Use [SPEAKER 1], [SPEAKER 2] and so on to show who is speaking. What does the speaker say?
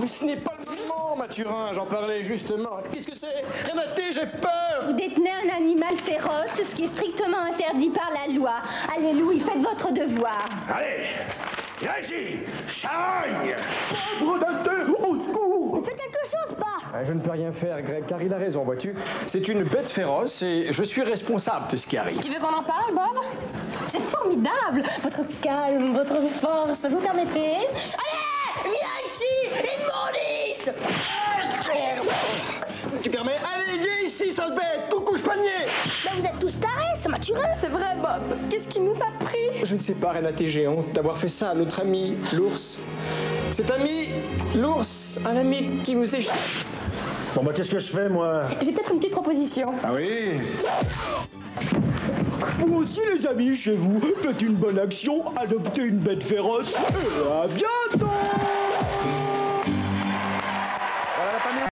[SPEAKER 1] Mais ce n'est pas le moment, Mathurin, j'en parlais justement. Qu'est-ce que c'est? Renaté, j'ai peur
[SPEAKER 2] Vous détenez un animal féroce, ce qui est strictement interdit par la loi. Allez, Louis, faites votre devoir.
[SPEAKER 3] Allez, réagis Charogne
[SPEAKER 1] Renaté, au secours
[SPEAKER 2] Fais quelque chose, pas
[SPEAKER 1] Ah, Je ne peux rien faire, Greg, car il a raison, vois-tu. C'est une bête féroce et je suis responsable de ce qui arrive.
[SPEAKER 4] Tu veux qu'on en parle, Bob? C'est formidable Votre calme, votre force, vous permettez Allez
[SPEAKER 1] panier
[SPEAKER 2] Mais vous êtes tous tarés, c'est Mathurin
[SPEAKER 4] C'est vrai, Bob. Qu'est-ce qui nous a pris?
[SPEAKER 1] Je ne sais pas, Renaté, j'ai honte d'avoir fait ça à notre ami, l'ours. Cet ami, l'ours, un ami qui nous échappe.
[SPEAKER 3] Bon, bah, qu'est-ce que je fais, moi?
[SPEAKER 4] J'ai peut-être une petite proposition.
[SPEAKER 3] Ah oui?
[SPEAKER 5] Vous aussi, les amis, chez vous, faites une bonne action, adoptez une bête féroce, et à bientôt